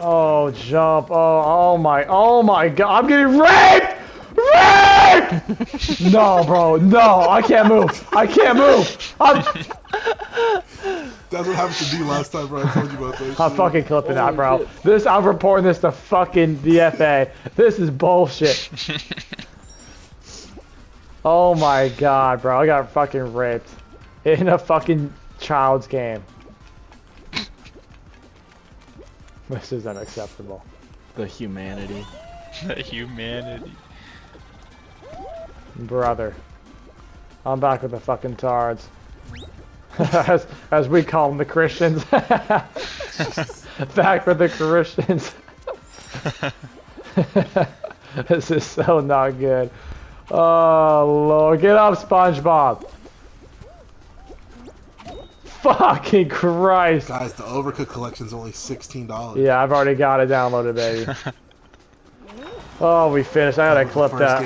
Oh, jump. Oh, oh my, oh my god. I'm getting raped! Rape! no, bro, no. I can't move. I can't move. I'm, That's what happened to me last time, bro. I told you about that. I'm shit. fucking clipping that, bro. shit. This, I'm reporting this to fucking DFA. This is bullshit. oh my god, bro. I got fucking raped. In a fucking child's game. This is unacceptable. The humanity. The humanity. Brother. I'm back with the fucking tards. as, as we call them, the Christians. back with the Christians. this is so not good. Oh, Lord. Get up, SpongeBob. Fucking Christ. Guys, the Overcooked collection's only sixteen dollars. Yeah, I've already got it downloaded, baby. Oh, we finished. I gotta clip that.